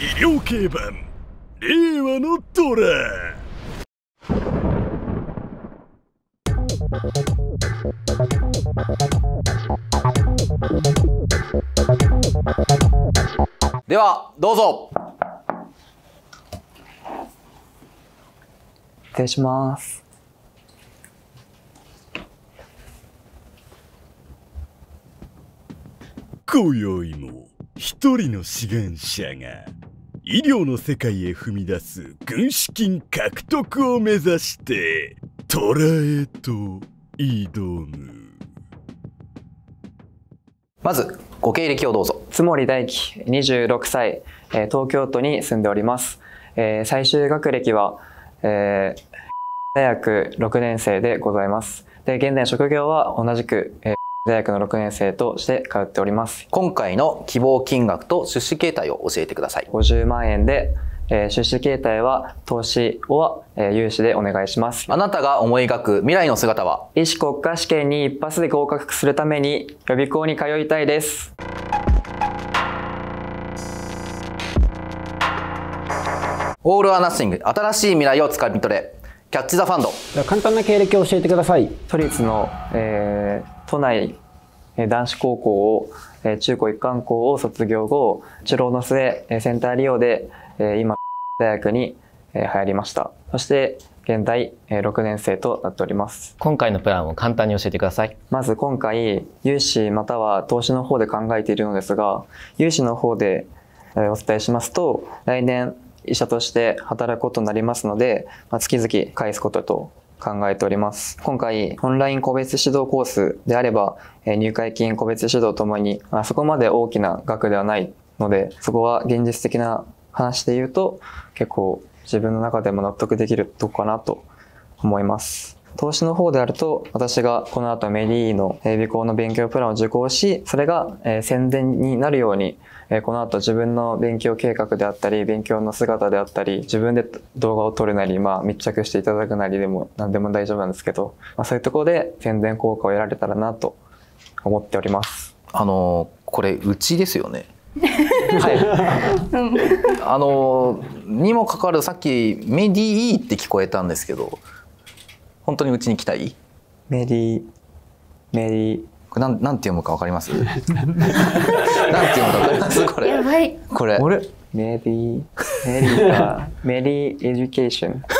医療系版。令和の虎ではどうぞ。失礼します。今宵も一人の志願者が医療の世界へ踏み出す軍資金獲得を目指して虎へと挑むまずご経歴をどうぞ津森大輝、26歳、東京都に住んでおります。最終学歴は、えー大学6年生でございます。で、現在職業は同じく、えー大学の6年生として通っております。今回の希望金額と出資形態を教えてください50万円で、えー出資形態は投資は、えー融資でお願いします。あなたが思い描く未来の姿は？医師国家試験に一発で合格するために予備校に通いたいです。オール・ア・ナッシング新しい未来をつかみ取れキャッチ・ザ・ファンド簡単な経歴を教えてください都立の、えー都内えー男子高校を、えー中高一貫校を卒業後治療の末えーセンター利用で、えー今大学に、えー入りましたそして現在、えー6年生となっております今回のプランを簡単に教えてください。まず今回融資または投資の方で考えているのですが融資の方でえーお伝えしますと来年医者として働くことになりますので、まあ、月々返すことと考えております今回オンライン個別指導コースであれば入会金個別指導ともにあそこまで大きな額ではないのでそこは現実的な話で言うと結構自分の中でも納得できるとこかなと思います。投資の方であると、私がこの後メディのえー備考の勉強プランを受講し、それがえー宣伝になるように、えーこの後自分の勉強計画であったり、勉強の姿であったり、自分で動画を撮るなり、まあ密着していただくなりでも何でも大丈夫なんですけど、まあそういうところで宣伝効果を得られたらなと思っております。あのこれうちですよねはい。あのにもかかわらずさっきメディーって聞こえたんですけど本当にうちに来たい？メディ、メディ、これなんなんて読むかわかります？なんて読むかわかります？これ。やばい。これ。あれ？メディ、メディが、メディエデュケーション。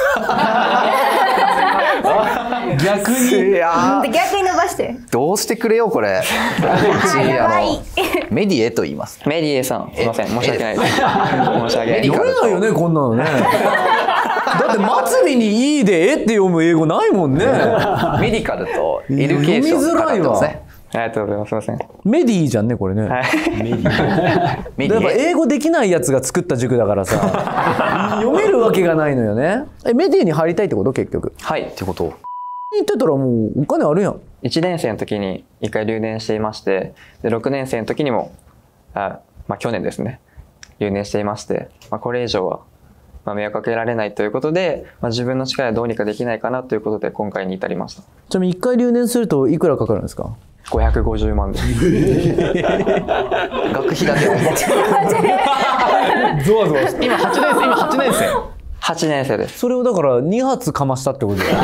逆いに逆に伸ばして？どうしてくれよこれ。メディエと言います。メディエさん、すいません、申し訳ないです。申し訳ない。読めないよねこんなのねだって末尾に「いいで」えって読む英語ないもんね。medical と education かかってますね。ありがとうございます。すいません。メディじゃんねこれね、はい。メデやっぱィエ英語できないやつが作った塾だからさ。読めるわけがないのよね。えメディに入りたいってこと？結局。はいっ。てこと。言ってたらもうお金あるやん。1年生の時に1回留年していまして、で6年生の時にも、あまあ去年ですね、留年していまして、まあこれ以上は、まあ、迷惑かけられないということで、まあ、自分の力でどうにかできないかなということで今回に至りました。ちなみに1回留年するといくらかかるんですか？550万です。学費だけ ゾワゾワして今8年生、今8年生。8年生です。それをだから2発かましたってことだよ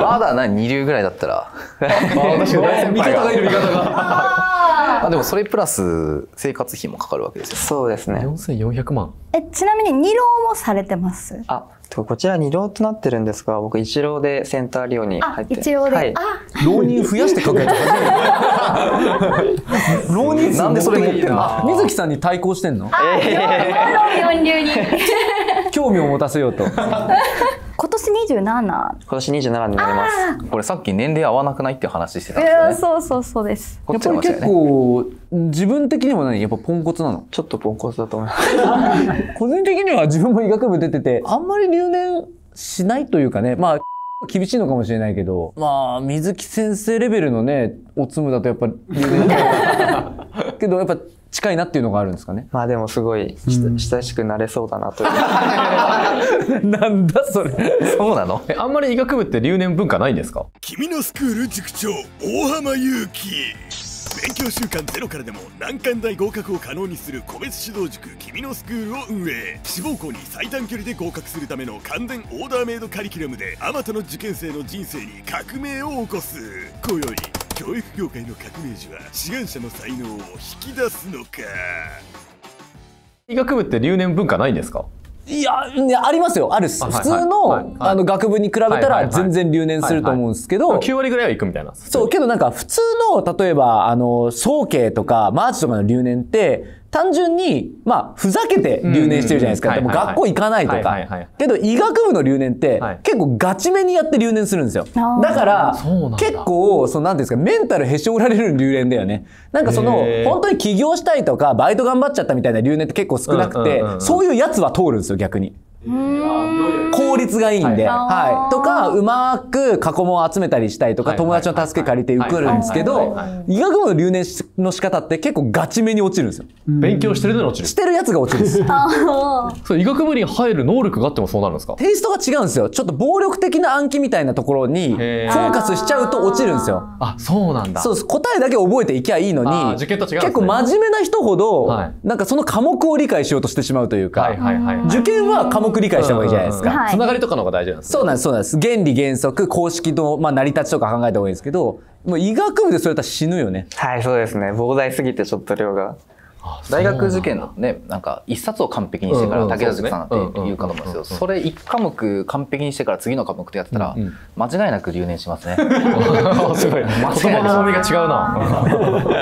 まだな二流ぐらいだったら私が大先輩が。る味方があでもそれプラス生活費もかかるわけですよそうですね。4400万。え、ちなみに二浪もされてます？あ、とこちら2浪となってるんですが、僕1浪でセンター利用にあ入っ、て。一浪で。はいあ、浪人増やして書くやつ初めて 浪人数なんでそれ持ってんのあ水木さんに対抗してんの？四流に。興味を持たせようと 今年二十七。今年27になります。これさっき年齢合わなくないっていう話してたんいですよねや、そうそうそうです。こっやっぱり結構自分的にも何やっぱポンコツなの？ちょっとポンコツだと思います。個人的には自分も医学部出ててあんまり留年しないというかねまあ 厳しいのかもしれないけどまあ水木先生レベルのねおつむだとやっぱ留年けどやっぱ近いなっていうのがあるんですかね？まあでもすごい親親しくなれそうだなという。なんだそれ。そうなの？え、あんまり医学部って留年文化ないんですか？君のスクール塾長大浜祐希勉強習慣ゼロからでも難関大合格を可能にする個別指導塾君のスクールを運営。志望校に最短距離で合格するための完全オーダーメイドカリキュラムであまたの受験生の人生に革命を起こす。今宵教育業界の革命児は志願者の才能を引き出すのか？医学部って留年文化ないんですか？いや、いやありますよ。あるっ普通の、はいはい。あの、学部に比べたら全然留年すると思うんですけど、9割ぐらいは行くみたいな。そう、けどなんか普通の、例えば、あの、早慶とか、マーチとかの留年って、単純に、まあ、ふざけて留年してるじゃないですか。でも学校行かないとか。けど医学部の留年ってはい、結構ガチめにやって留年するんですよ。だから結構、その、なんていうんですか、メンタルへし折られる留年だよね。なんかその本当に起業したいとか、バイト頑張っちゃったみたいな留年って結構少なくてそういうやつは通るんですよ、逆に。効率がいいんで、はい。はい。とか、うまく過去問を集めたりしたりとか、はい。友達の助け借りて受けるんですけはい。ど医学部の留年の仕方って結構ガチめに落ちるんですよ。勉強してるのに落ちる。してるやつが落ちるんですよ。そう医学部に入る能力があってもそうなるんですか？テイストが違うんですよ。ちょっと暴力的な暗記みたいなところに、フォーカスしちゃうと落ちるんですよ。あそうなんだ。そうです。答えだけ覚えていきゃいいのに、ね。結構真面目な人ほど、はい。なんかその科目を理解しようとしてしまうというか、はいはいはいはい。受験は科目理解した方がいいじゃないですか。はい。つながりとかの方が大事なんですね。そうなんです、そうなんです。原理原則、公式の、まあ、成り立ちとか考えた方がいいんですけど、もう医学部でそれやったら死ぬよね。はいそうですね。膨大すぎてちょっと量が。大学受験のねなんか一冊を完璧にしてからうんうん武田塾さんって言うかと思うんですけどそれ一科目完璧にしてから次の科目ってやってたら間違いなく留年しますね。すごい。言葉の重みが違うな。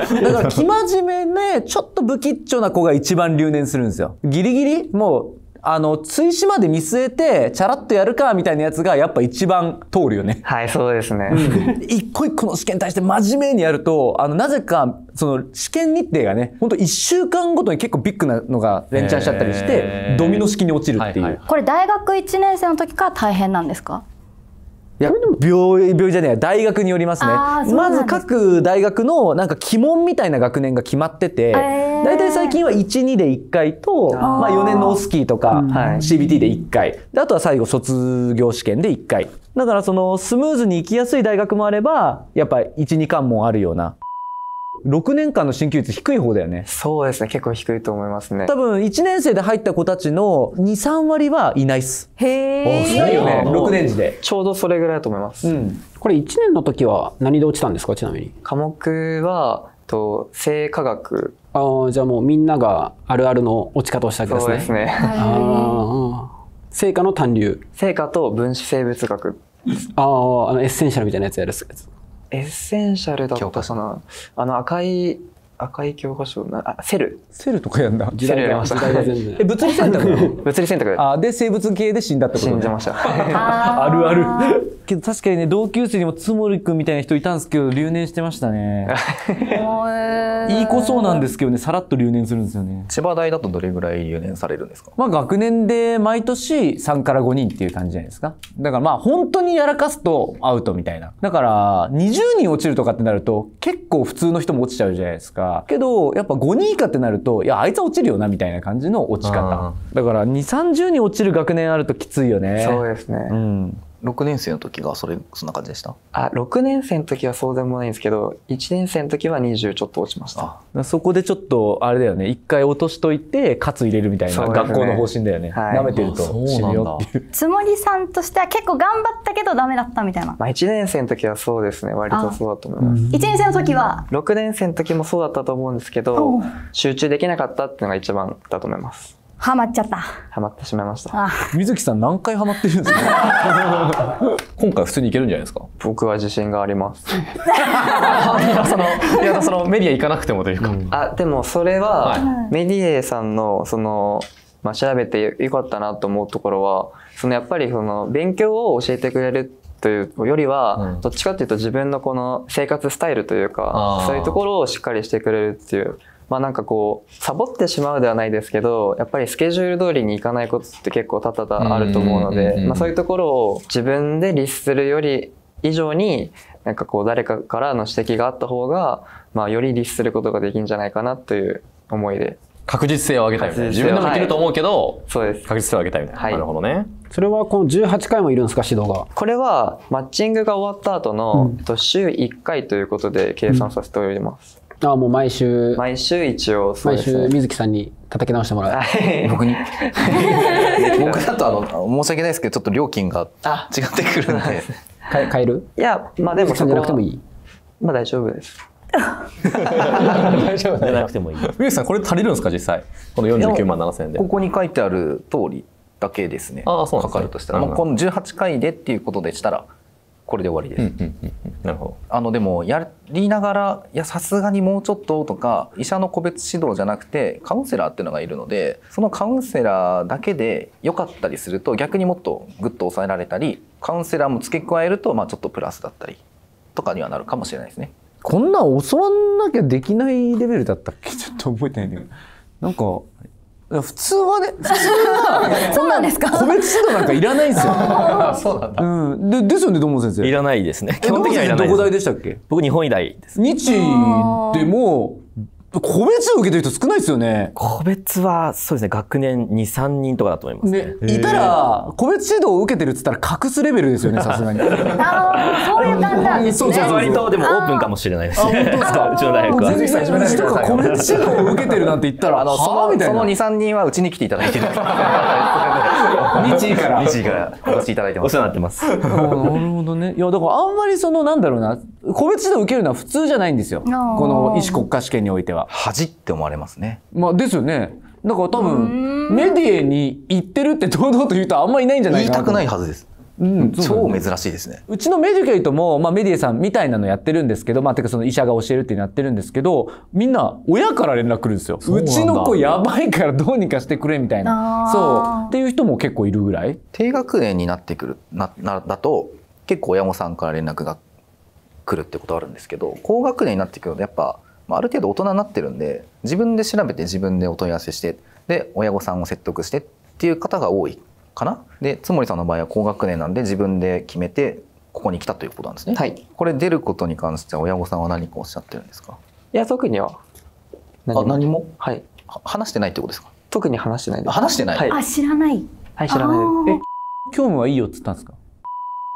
だから、生真面目で、ちょっと不吉祥な子が一番留年するんですよ。ギリギリもう、あの、追試まで見据えて、チャラッとやるか、みたいなやつが、やっぱ一番通るよね。はいそうですね、一個一個の試験に対して真面目にやると、あの、なぜか、その、試験日程がね、ほんと一週間ごとに結構ビッグなのが連チャンしちゃったりしてドミノ式に落ちるっていう。はいはいこれ大学1年生の時から大変なんですか？いや、病院、病院じゃねえや、大学によりますね。まず各大学のなんか鬼門みたいな学年が決まってて、ー大体最近は1、2で1回と、まあ4年のオスキーとか、はい CBT で1回。で、あとは最後卒業試験で1回。だからそのスムーズに行きやすい大学もあれば、やっぱ1、2関門あるような。6年間の進級率低い方だよね。そうですね結構低いと思いますね多分1年生で入った子たちの2、3割はいないっす。へいないよね、そう6年時で。ちょうどそれぐらいだと思います、うん。これ1年の時は何で落ちたんですか？ちなみに。科目はと生化学ああじゃあもうみんながあるあるの落ち方をしたわけですね。そうですねああ生化の単留。生化と分子生物学あああの essential みたいなやつやるやつ。 Essential だったかな。あの赤い赤い教科書なあ Cell。Cell とかやんだ。時代がセルやりました。時代が全え、然。物理選択 物理選択であで生物系で死んだってことね。死んでました。あるある。けど確かにね同級生にも津森くんみたいな人いたんですけど留年してましたね。いい子そうなんですけどねさらっと留年するんですよね。千葉大だとどれぐらい留年されるんですか？まあ学年で毎年3から5人っていう感じじゃないですか。だからまあ本当にやらかすとアウトみたいな。だから20人落ちるとかってなると結構普通の人も落ちちゃうじゃないですかけどやっぱ5人以下ってなるといやあいつは落ちるよなみたいな感じの落ち方。あだから2 3 0人落ちる学年あるときついよね。そうですね、うん6年生の時がそれそんな感じでした？あ6年生の時はそうでもないんですけど1年生の時は20ちょっと落ちました。そこでちょっとあれだよね。一回落としといてかつ入れるみたいな学校の方針だよね。はい。舐めてると。死ぬよっていう。つもりさんとしては結構頑張ったけどダメだったみたいな。まあ1年生の時はそうですね。割とそうだと思います。1年生の時は？6年生の時もそうだったと思うんですけおどう。集中できなかったっていうのが一番だと思いますハマっちゃった。ハマってしまいました。あ。水木さん何回ハマってるんですか？今回普通にいけるんじゃないですか？僕は自信があります。いやそのいやそのメディア行かなくてもというか、あでもそれは、はメディエさんのその、まあ、調べてよかったなと思うところはそのやっぱりその勉強を教えてくれるというよりは、うん。どっちかっていうと自分のこの生活スタイルというかそういうところをしっかりしてくれるっていう。まあなんかこうサボってしまうではないですけどやっぱりスケジュール通りにいかないことって結構多々あると思うのうんうんうんうんでまあそういうところを自分で律するより以上になんかこう誰かからの指摘があった方がまあより律することができるんじゃないかなという思いで。確実性を上げたいみたいな自分でもいけると思うけど、そうです。確実性を上げたいみたいな、はい。なるほどね。それはこの18回もいるんですか指導が？これはマッチングが終わった後の、えっと週1回ということで計算させております、あもう毎週。毎週一応そう毎ですね。週水木さんに叩き直してもらう。僕に？僕だとあの申し訳ないですけどちょっと料金が違ってくるんで。変え変える？いやまあでもさんじゃなくてもいい？まあ大丈夫です。大丈夫じゃなくてもいい。植木さんこれ足りるんですか実際？この49万7千円で。ここに書いてある通りだけですね。ああそうなんですね。かかるとしたら、うんまあ、この18回でっていうことでしたらこれで終わりです、うんうんうんうん。なるほあのでもやりながらいやさすがにもうちょっととか医者の個別指導じゃなくてカウンセラーっていうのがいるのでそのカウンセラーだけで良かったりすると逆にもっとグッと抑えられたりカウンセラーも付け加えるとまあちょっとプラスだったりとかにはなるかもしれないですね。こんなん教わんなきゃできないレベルだったっけ？ちょっと覚えてないんだけど。なんか普通はね普通はそうなんですか？個別指導なんかいらないんですよ。そうなんだうん、でですよね土門先生。いらないですね。え基本的にはいらないどこ大で。したっけ？僕日本医大です。日でも個別指導受けてる人少ないですよね。個別はそうですね。学年2、3人とかだと思いますね。ね、いたら個別指導を受けてるっつったら隠すレベルですよね さすがに。ああそういう感じなんですねそう割とでもオープンかもしれないですね。あ本当ですかうちの大学は。全然うちとか個別指導を受けてるなんて言ったらあのそのその23人はうちに来ていただいてる 日医から日医からお越しいただいてます お世話になってます。なるほどね。いやだからあんまりそのなんだろうな個別指導受けるのは普通じゃないんですよ。この医師国家試験においては。恥って思われますね。まあですよね。だから多分メディアに行ってるって堂々と言うとあんまいないんじゃないかなと。言いたくないはずです。うん、超珍しいですね。うちのメディケイトも、まあ、メディエさんみたいなのやってるんですけど、まあ、てかその医者が教えるっていうのやってるんですけどみんな親から連絡来るんですよ。うちの子やばいからどうにかしてくれみたいな。そう。っていう人も結構いるぐらい。低学年になってくるななだと結構親御さんから連絡が来るってことあるんですけど高学年になってくるとやっぱ、まあ、ある程度大人になってるんで自分で調べて自分でお問い合わせしてで親御さんを説得してっていう方が多いかな。で津森さんの場合は高学年なんで自分で決めてここに来たということなんですね。はい。これ出ることに関しては親御さんは何かおっしゃってるんですか？いや特には。あ何も。はい。は話してないってことですか？特に話してないです。話してない、はいあ知らない。はい知らないです。あ興味はいいよっつったんですか？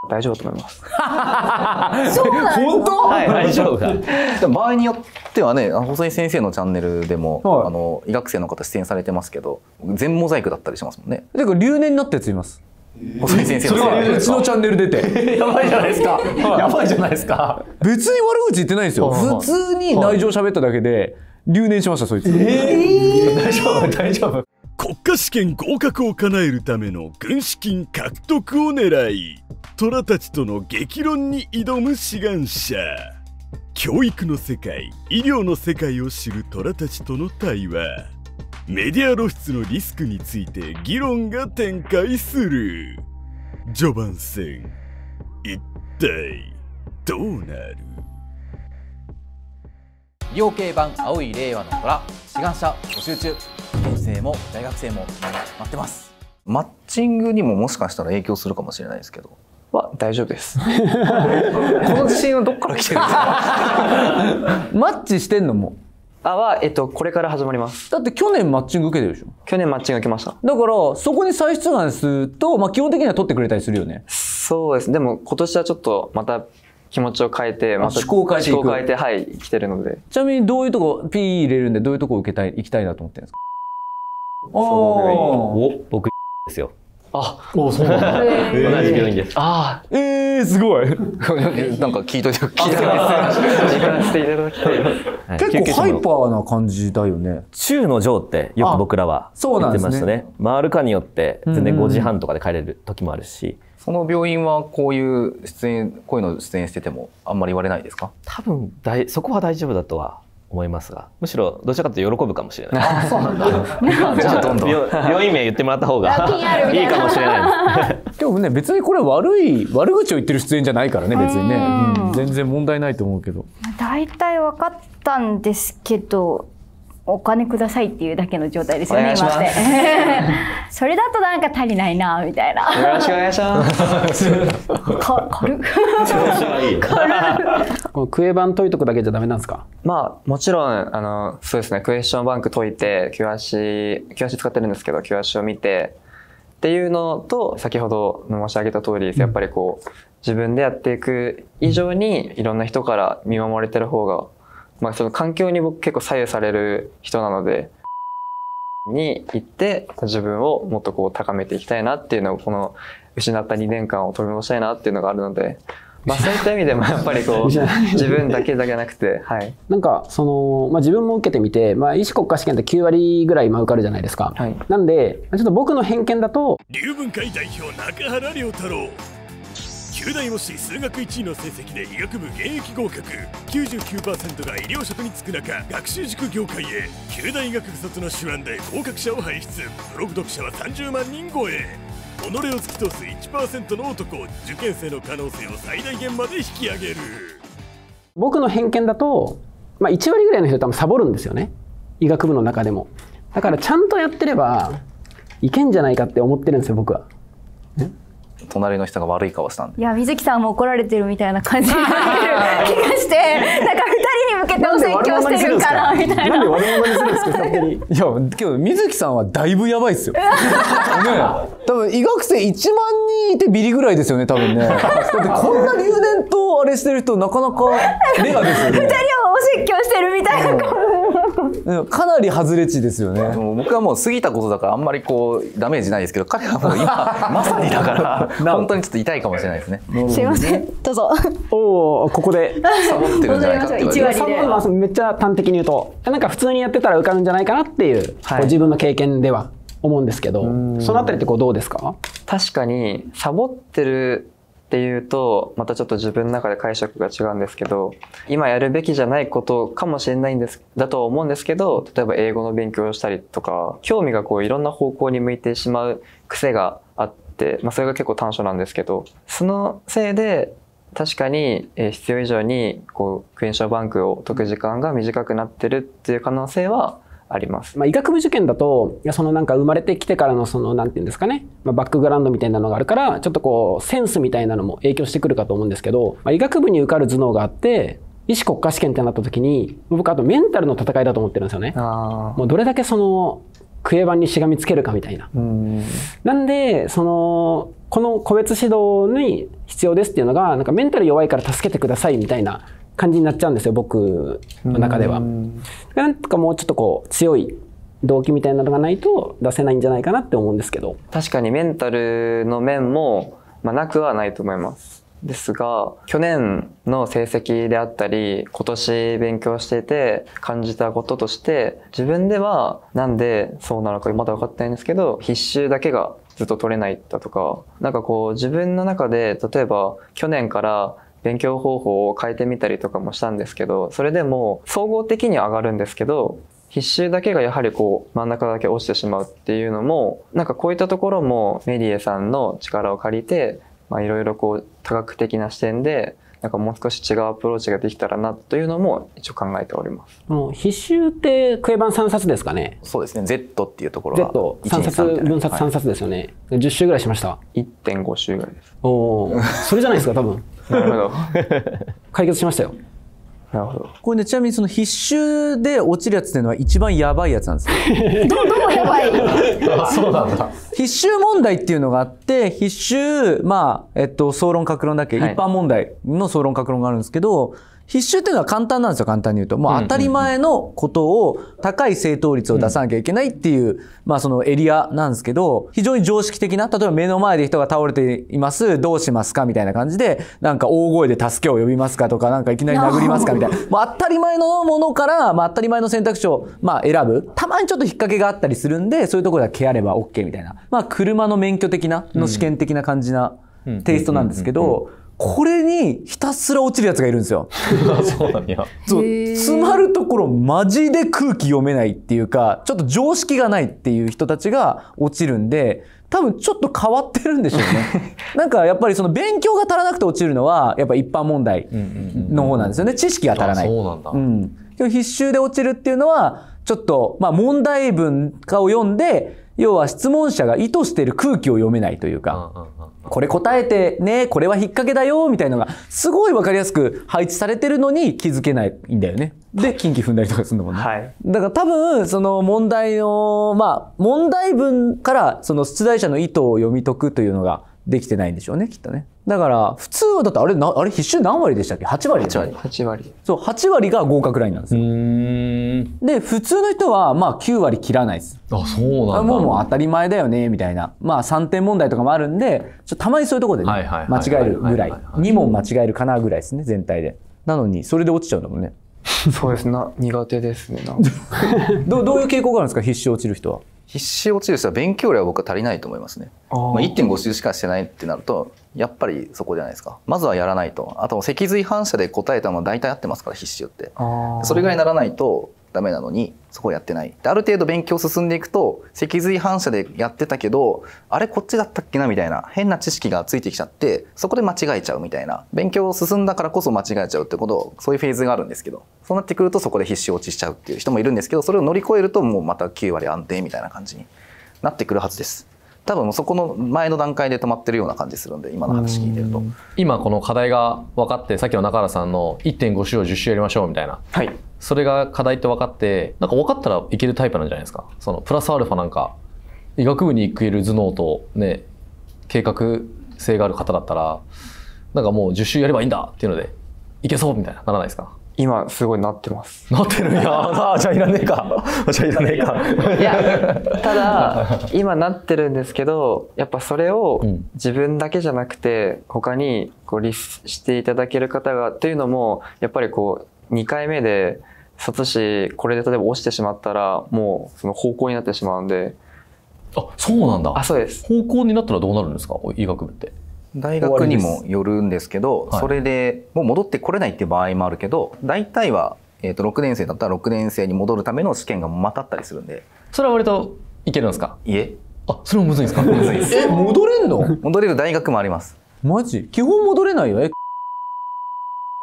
大丈夫だと思います。本当？はい大丈夫か。でも場合によってはね細井先生のチャンネルでも、はい。あの医学生の方出演されてますけど全モザイクだったりしますもんね。だから留年になったやついます。細井先生のチャンネルうちのチャンネル出て。やばいじゃないですか。やばいじゃないですか。別に悪口言ってないんですよ。普通に内情喋っただけで留年しましたそいつ。大丈夫大丈夫。国家試験合格を叶えるための軍資金獲得を狙い虎たちとの激論に挑む志願者。教育の世界医療の世界を知る虎たちとの対話。メディア露出のリスクについて議論が展開する。序盤戦一体どうなる？医療系版青い令和の虎。志願者募集中。受験生も大学生もみんな待ってます。マッチングにももしかしたら影響するかもしれないですけどは大丈夫です。この自信はどっから来てるんですか？マッチしてんのも。あはえっとこれから始まります。だって去年マッチング受けてるでしょ。去年マッチング受けました。だからそこに再出願すると、まあ、基本的には取ってくれたりするよね。そうです。でも今年はちょっとまた気持ちを変えてまた思考を変えて思考を変えてはい来てるので。ちなみにどういうとこ P 入れるんでどういうとこ受けたい行きたいなと思ってるんですか？おお僕ですよ。あおそうなんだ。同じ病院です。あえー、すごい。なんか聞いといて聞いて時間していただきたい。ですはい結構ハイパーな感じだよね。中の上ってよく僕らはあそうなんですね。言ってましたね。回るかによって全然うんうんうん5時半とかで帰れる時もあるし、その病院はこういう出演こういうの出演しててもあんまり言われないですか？多分大そこは大丈夫だとは思いますが、むしろどちらかというと喜ぶかもしれない。あそうなんだ。じゃあどんどん病病院名言ってもらった方がいな。いいかもしれないです。でもね別にこれ悪い悪口を言ってる出演じゃないからね別にね、うん。うん全然問題ないと思うけど。大体分かったんですけどお金くださいっていうだけの状態ですよね今って。それだとなんか足りないなみたいな。よろしくお願いします。か軽っこのクエ版解いとくだけじゃダメなんですか？まあもちろんあのそうですね。クエスチョンバンク解いて Q 足 Q 足使ってるんですけど Q 足を見てっていうのと先ほど申し上げた通りやっぱりこう自分でやっていく以上にいろんな人から見守れてる方がまあ、その環境に僕結構左右される人なのでに行って自分をもっとこう高めていきたいなっていうのをこの失った2年間を取り戻したいなっていうのがあるので、まあ、そういった意味でもやっぱりこう 自分だけだけじゃなくて、はい、なんかその、まあ、自分も受けてみて、まあ、医師国家試験って9割ぐらい今受かるじゃないですか、はい。なんでちょっと僕の偏見だと龍文会代表中原良太郎九大模試数学1位の成績で医学部現役合格。99%が医療職に就く中学習塾業界へ。九大学部卒の手腕で合格者を輩出。ブログ読者は30万人超え。己を突き通す1%の男受験生の可能性を最大限まで引き上げる。僕の偏見だと、まあ、1割ぐらいの人多分サボるんですよね。医学部の中でも。だからちゃんとやってればいけんじゃないかって思ってるんですよ僕は。隣の人が悪い顔したんでいや水木さんも怒られてるみたいな感じになってる気がしてなんか二人に向けてお説教してるからみたいな。悪者にするんですか？勝手にいやけど水木さんはだいぶやばいっすよ。ね多分医学生1万人いてビリぐらいですよね多分ね。だってこんな留年とあれしてる人なかなかレアですよね。二人をお説教してるみたいな顔。うんかなり外れ値ですよね。僕はもう過ぎたことだからあんまりここうダメージないですけど彼はもう今まさにだから 本当にちょっと痛いかもしれないですね。すいません。どうぞ。おおここで。サボってるんじゃないかって言めっちゃ端的に言うとなんか普通にやってたら受かるんじゃないかなっていう、はい。自分の経験では思うんですけどそのあたりってこうどうですか？確かにサボってるっていうとまたちょっと自分の中で解釈が違うんですけど今やるべきじゃないことかもしれないんですだと思うんですけど例えば英語の勉強をしたりとか興味がこういろんな方向に向いてしまう癖があって、まあ、それが結構短所なんですけどそのせいで確かに必要以上にこうクエンションバンクを解く時間が短くなってるっていう可能性はあります。まあ、医学部受験だとそのなんか生まれてきてからのそのなんていうんですかね、まあ、バックグラウンドみたいなのがあるからちょっとこうセンスみたいなのも影響してくるかと思うんですけど、まあ、医学部に受かる頭脳があって医師国家試験ってなった時に僕あとメンタルの戦いだと思ってるんですよね。あもうどれだけそのクエ板にしがみつけるかみたいな。んなんでそのこの個別指導に必要ですっていうのがなんかメンタル弱いから助けてくださいみたいな感じになっちゃうんですよ僕の中では。なんとかもうちょっとこう強い動機みたいなのがないと出せないんじゃないかなって思うんですけど。確かにメンタルの面も、まあ、なくはないと思います。ですが去年の成績であったり今年勉強していて感じたこととして自分ではなんでそうなのかまだ分かってないんですけど必修だけがずっと取れないだとかなんかこう自分の中で例えば去年から勉強方法を変えてみたりとかもしたんですけどそれでも総合的には上がるんですけど必修だけがやはりこう真ん中だけ落ちてしまうっていうのもなんかこういったところもメディエさんの力を借りてまあいろいろこう多角的な視点でなんかもう少し違うアプローチができたらなというのも一応考えております。もう必修ってクエ板3冊ですかね？そうですね Z っていうところが Z3 冊1 2 3みたいな分冊3はい冊ですよね。10週ぐらいしました？1.5週ぐらいです。おおそれじゃないですか多分。なるほど。解決しましたよ。なるほど。これねちなみにその必修で落ちるやつっていうのは一番やばいやつなんですよ。どうどうやばい？そうなんだ。必修問題っていうのがあって必修まあえっと総論格論だっけ、はい一般問題の総論格論があるんですけど必修っていうのは簡単なんですよ簡単に言うと。もう当たり前のことを高い正答率を出さなきゃいけないっていう、まあそのエリアなんですけど非常に常識的な例えば目の前で人が倒れていますどうしますかみたいな感じでなんか大声で助けを呼びますかとかなんかいきなり殴りますかみたいな。もう当たり前のものから、まあ、当たり前の選択肢をまあ選ぶ。たまにちょっと引っ掛けがあったりするんでそういうところだけやれば OK みたいな。まあ車の免許的なの試験的な感じなテイストなんですけどこれにひたすら落ちるやつがいるんですよ。そうなんや。そう詰まるところマジで空気読めないっていうかちょっと常識がないっていう人たちが落ちるんで多分ちょっと変わってるんでしょうね。なんかやっぱりその勉強が足らなくて落ちるのはやっぱ一般問題の方なんですよね知識が足らない。あそうなんだうん、必修で落ちるっていうのはちょっとまあ問題文化を読んで要は質問者が意図している空気を読めないというか。これ答えてね、これは引っ掛けだよ、みたいなのが、すごいわかりやすく配置されてるのに気づけないんだよね。で、近畿踏んだりとかするのもんね。はい。だから多分、その問題の、まあ、問題文からその出題者の意図を読み解くというのができてないんでしょうねきっとね。だから普通はだってあれなあれ必修何割でしたっけ？8割8割8割。そう8割が合格ラインなんですよ。で普通の人はまあ9割切らないです。あそうなんだ。もうもう当たり前だよねみたいな。まあ3点問題とかもあるんでちょっとたまにそういうところでね間違えるぐらい。はいはいはい2問間違えるかなぐらいですね全体で。なのにそれで落ちちゃうんだもんね。そうです。な苦手ですね どうどういう傾向があるんですか？必死落ちる人は必死落ちる人は勉強量は僕は足りないと思いますね。まあ、1.5週しかしてないってなるとやっぱりそこじゃないですか。まずはやらないと。あと脊髄反射で答えたのは大体合ってますから必死って。それぐらいにならないとダメなのにそこをやってない。である程度勉強進んでいくと脊髄反射でやってたけどあれこっちだったっけな？みたいな変な知識がついてきちゃってそこで間違えちゃうみたいな。勉強進んだからこそ間違えちゃうってことそういうフェーズがあるんですけど。そうなってくるとそこで必死落ちしちゃうっていう人もいるんですけどそれを乗り越えるともうまた9割安定みたいな感じになってくるはずです。多分そこの前の段階で止まってるような感じするんで今の話聞いてると。今この課題が分かってさっきの中原さんの1.5週を10週やりましょうみたいな。はいそれが課題って分かってなんか分かったらいけるタイプなんじゃないですか？そのプラスアルファなんか医学部に行ける頭脳とね計画性がある方だったらなんかもう10週やればいいんだっていうのでいけそうみたいなならないですか？今すごいなってます。なってるんや。あじゃあいらねえか。じゃあいらねえか。いやただ今なってるんですけどやっぱそれをうん。自分だけじゃなくて他にこうリスしていただける方がというのもやっぱりこう2回目で卒試これで例えば落ちてしまったらもうその方向になってしまうんで。あそうなんだ。あそうです。方向になったらどうなるんですか？医学部って。大学にもよるんですけどはい。それでもう戻ってこれないっていう場合もあるけど大体は、えー、と6年生だったら6年生に戻るための試験がまたあったりするんで。それは割といけるんですか？いえ。あそれもむずいんですか？え戻れんの？戻れる大学もあります。マジ？基本戻れないよ。え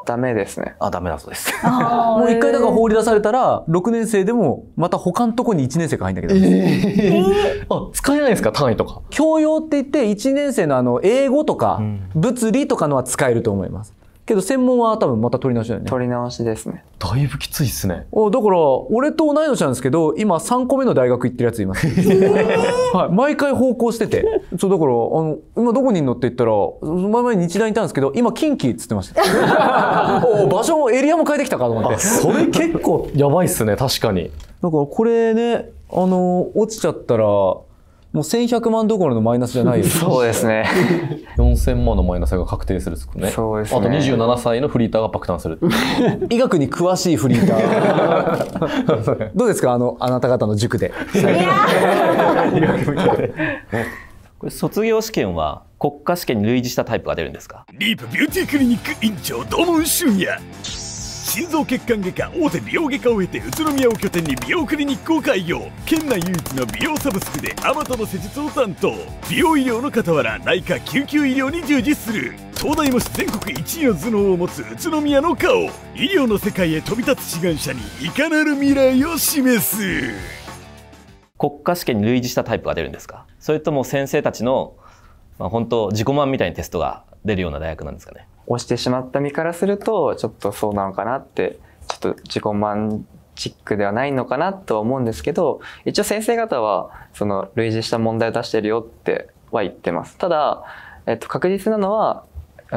ダメですね。あダメだそうです。もう一回だから放り出されたら6年生でもまた他のとこに1年生が入んなきゃダメです。あ使えないんですか単位とか？教養って言って1年生のあの英語とか物理とかのは使えると思いますけど専門は多分また取り直しだよね。取り直しですね。だいぶきついっすね。おだから俺と同い年なんですけど今3個目の大学行ってるやついます、はい、毎回奉公してて。そうだからあの今どこにいんのって言ったら前々日大にいたんですけど今近畿っつってました。お場所もエリアも変えてきたかと思って。それ結構やばいっすね確かに。だからこれねあの落ちちゃったらもう1100万どころのマイナスじゃないよ そうですね。4000万のマイナスが確定するっすね。そうですね。あと27歳のフリーターが爆誕する。医学に詳しいフリーター。どうですか？あのあなた方の塾で。これ卒業試験は国家試験に類似したタイプが出るんですか？リープビューティークリニック院長土門俊也心臓血管外科大手美容外科を経て宇都宮を拠点に美容クリニックを開業県内唯一の美容サブスクであまたの施術を担当美容医療の傍ら内科救急医療に従事する東大模試全国一位の頭脳を持つ宇都宮の顔医療の世界へ飛び立つ志願者にいかなる未来を示す国家試験に類似したタイプが出るんですかそれとも先生たちの、まあ、本当自己満みたいなテストが出るような大学なんですかね押してしまった身からするとちょっとそうなのかなってちょっと自己満チックではないのかなとは思うんですけど一応先生方はその類似した問題を出してるよっては言ってます。ただ、えっと、確実なのは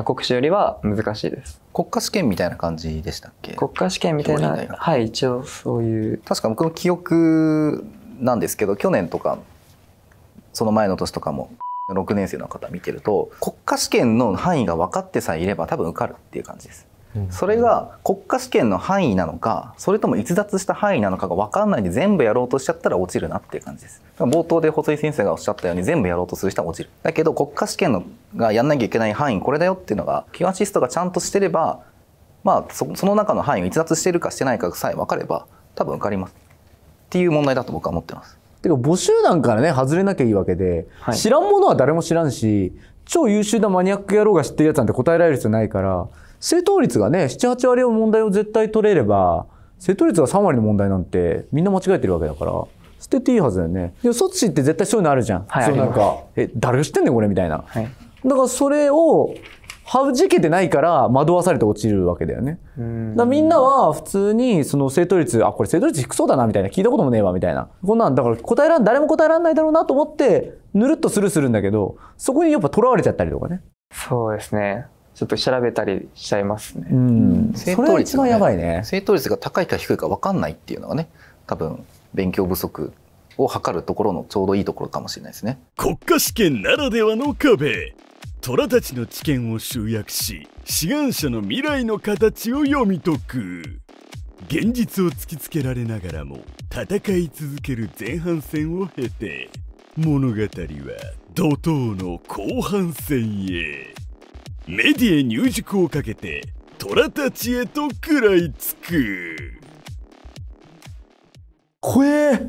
国試よりは難しいです。国家試験みたいな感じでしたっけ？国家試験みたいなはい一応そういう。確か僕の記憶なんですけど去年とかその前の年とかも6年生の方見てると国家試験の範囲が分かってさえいれば多分受かるっていう感じです。それが国家試験の範囲なのかそれとも逸脱した範囲なのかが分かんないで全部やろうとしちゃったら落ちるなっていう感じです。冒頭で細井先生がおっしゃったように全部やろうとする人は落ちるだけど国家試験のがやんなきゃいけない範囲これだよっていうのがピュアシストがちゃんとしてればまあそその中の範囲を逸脱してるかしてないかさえ分かれば多分受かります。っていう問題だと僕は思ってますてか募集団からね外れなきゃいいわけで、はい。知らんものは誰も知らんし超優秀なマニアック野郎が知ってるやつなんて答えられる必要ないから正答率がね78割の問題を絶対取れれば正答率が3割の問題なんてみんな間違えてるわけだから捨てていいはずだよね。でも措置って絶対そういうのあるじゃん、はいそうなんかえ誰が知ってんねんこれみたいな、はい。だからそれを弾けてないから惑わされて落ちるわけだよね。だみんなは普通にその正答率あこれ正答率低そうだなみたいな聞いたこともねえわみたいなこんなんだから答えらん誰も答えられないだろうなと思ってぬるっとスルーするんだけどそこにやっぱとらわれちゃったりとかね。そうですね。ちょっと調べたりしちゃいますね。うん、それが一番やばいね。正答率が高いか低いか分かんないっていうのがね多分勉強不足を測るところのちょうどいいところかもしれないですね。国家試験ならではの壁虎たちの知見を集約し志願者の未来の形を読み解く。現実を突きつけられながらも戦い続ける前半戦を経て物語は怒涛の後半戦へ。メディエ入塾をかけて虎たちへと食らいつく。怖え。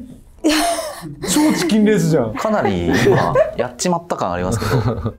超チキンレースじゃん。かなり今やっちまった感ありますけど。